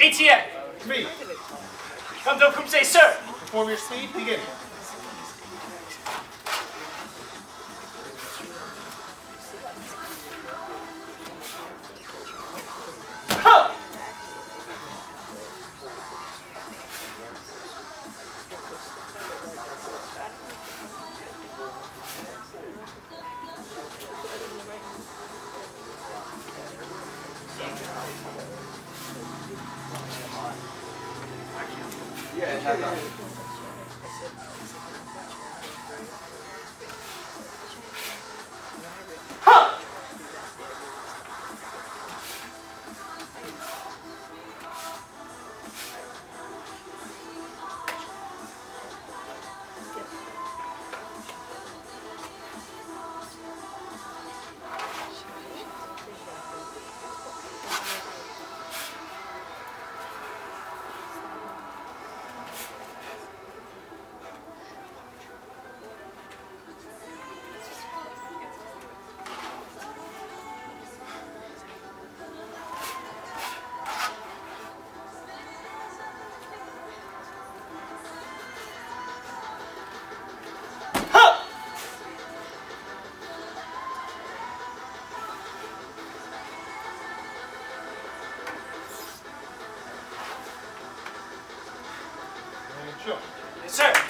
ATA. Three. Come to come say, sir. Perform your speed. Begin. Yeah, it has. Sir.